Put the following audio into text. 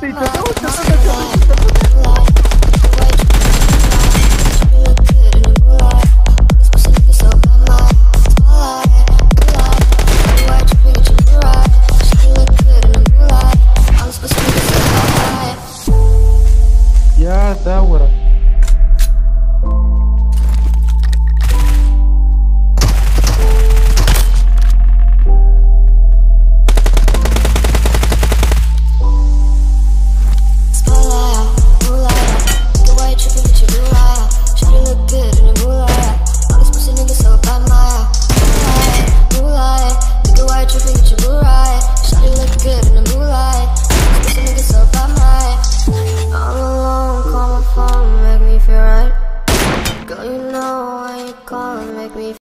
这次都是真的可能是什